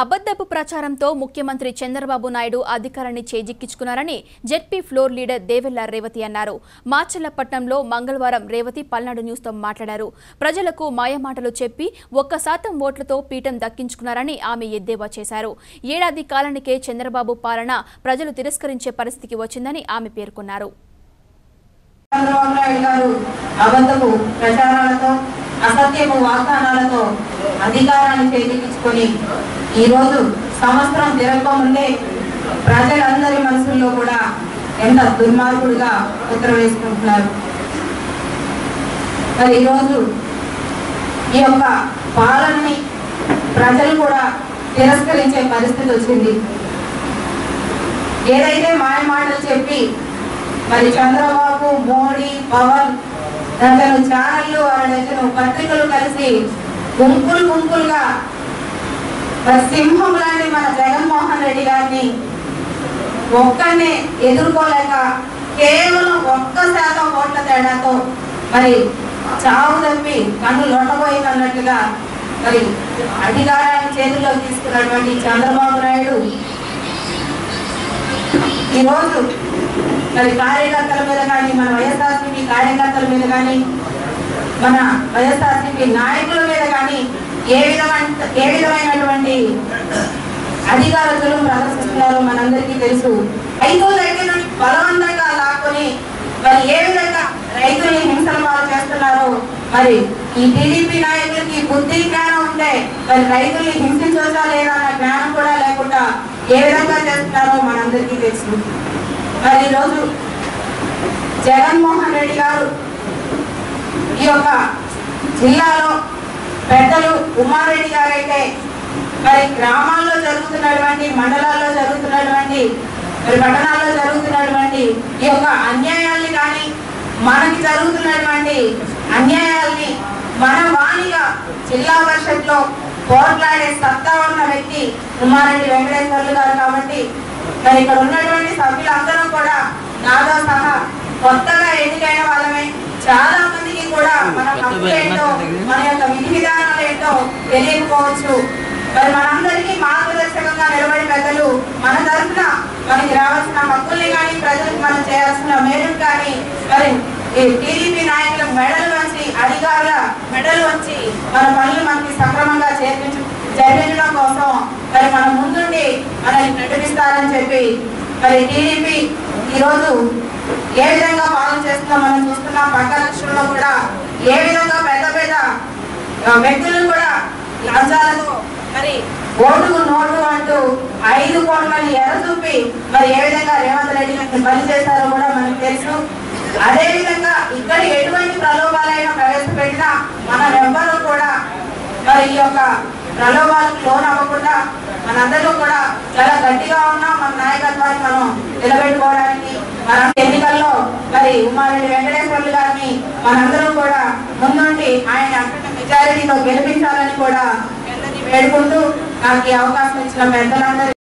అబద్దపు ప్రచారంతో ముఖ్యమంత్రి చంద్రబాబు నాయుడు అధికారాన్ని చేజిక్కించుకున్నారని ZP floor leader Devella Revathi అన్నారు. మాచల్లపట్నంలో మంగళవారం రేవతి పల్నాడు న్యూస్తో మాట్లాడారు. ప్రజలకు మాయమాటలు చెప్పి ఒక్క శాతం ఓట్లతో పీఠం దక్కించుకున్నారని ఆమె ఎద్దేవా చేశారు. ఏడాది కాలానికే చంద్రబాబు పాలన ప్రజలు తిరస్కరించే పరిస్థితికి వచ్చిందని ఆమె పేర్కొన్నారు. చంద్రబాబు నాయుడు గారు అబద్ధపు ప్రచారాలతో అసత్యపు వాగ్దానాలతో అధికారాన్ని చేజిక్కించుకొని ఈరోజు సంవత్సరం తిరగకముందే ప్రజలందరి మనసుల్లో కూడా ఎంత దుర్మార్గుడిగా ఉత్తర వేసుకుంటున్నారు. మరి ఈరోజు ఈ యొక్క పాలనని ప్రజలు కూడా తిరస్కరించే పరిస్థితి వచ్చింది. ఏదైతే మాయ మాటలు చెప్పి మరి చంద్రబాబు మోడీ పవన్ అతను ఛానళ్ళు అతను పత్రికలు కలిసి గుంపులు గుంపులుగా మరి సింహం లాంటి మన జగన్మోహన్ రెడ్డి గారిని ఒక్కనే ఎదుర్కోలేక కేవలం ఒక్క శాతం ఓట్ల తేడాతో మరి చావు తప్పి కన్ను అన్నట్టుగా మరి అధికారాన్ని చేతుల్లో తీసుకున్నటువంటి చంద్రబాబు నాయుడు ఈరోజు మరి కార్యకర్తల మీద కానీ మన వైఎస్ఆర్సీపీ కార్యకర్తల మీద కానీ మన వైఎస్ఆర్సీపీ నాయకుల మీద కానీ ఏ విధమైన ఏ విధమైనటువంటి అధికారులు ప్రదర్శిస్తున్నారో మనందరికీ తెలుసు. రైతు దగ్గర బలవంతంగా లాక్కొని మరి ఏ విధంగా రైతుల్ని హింసల పాలు చేస్తున్నారో మరి ఈ టీడీపీ నాయకులకి బుద్ధి జ్ఞానం ఉంటే మరి రైతుల్ని హింసించవచ్చా లేదా అన్న జ్ఞానం కూడా లేకుండా ఏ విధంగా చేస్తున్నారో మనందరికీ తెలుసు. మరి ఈరోజు జగన్మోహన్ రెడ్డి గారు ఈ యొక్క జిల్లాలో పెద్దలు ఉమారెడ్డి గారు అయితే మరి గ్రామాల్లో జరుగుతున్నటువంటి మండలాల్లో జరుగుతున్నటువంటి మరి పట్టణాల్లో జరుగుతున్నటువంటి ఈ యొక్క అన్యాయాల్ని కానీ మనకి జరుగుతున్నటువంటి అన్యాయాల్ని మన వాణిగా జిల్లా పరిషత్లో పోట్లాడే సత్తా ఉన్న వ్యక్తి ఉమారెడ్డి వెంకటేశ్వర్లు గారు కాబట్టి మరి ఇక్కడ ఉన్నటువంటి సభ్యులందరం కూడా నాతో సహా కొత్తగా ఎన్నికైన వాళ్ళమే. చాలా మందికి కూడా మన ఏంటో మన యొక్క విధి విధానాలు ఏంటో తెలియకపోవచ్చు. మరి మనందరికీ మార్గదర్శకంగా నిలబడి పెద్దలు మన తరఫున మనకి రావాల్సిన హక్కుల్ని కానీ ప్రజలకు మనం చేయాల్సిన మేలును కానీ మరి ఈ టీడీపీ నాయకుల మెడలు వంచి అధికారుల మెడలు వంచి మన పనులు మనకి సక్రమంగా చేర్పించు జరిపించడం కోసం మరి మన ముందుండి మనల్ని నడిపిస్తారని చెప్పి మరి టీడీపీ ఈరోజు ఏ విధంగా పాలన చేస్తుందో మనం చూస్తున్నాం. పక్క రాష్ట్రంలో కూడా ఏ విధంగా వ్యక్తులను కూడా లంచాలకు మరి ఓటుకు నోటు అంటూ ఐదు కోట్లని ఎర్ర చూపి మరి ఏ విధంగా రేవంత్ రెడ్డి పని చేస్తారో కూడా మనకు తెలుసు. అదే విధంగా ఇక్కడ ఎటువంటి ప్రలోభాలైనా ప్రవేశపెట్టినా మనం ఎవ్వరూ కూడా మరి ఈ యొక్క ప్రలోభాలకు లోన్ అవ్వకుండా మనందరూ కూడా చాలా గట్టిగా ఉన్నాం మన నాయకత్వాన్ని మనం నిలబెట్టుకోవడానికి మన ఎన్నికల్లో మరి ఉమారెడ్డి వెంకటేశ్వర్లు గారిని మనందరం కూడా ముందుండి ఆయన మెజారిటీతో గెలిపించాలని కూడా వేడుకుంటూ నాకు ఈ అవకాశం ఇచ్చిన పెద్దలందరూ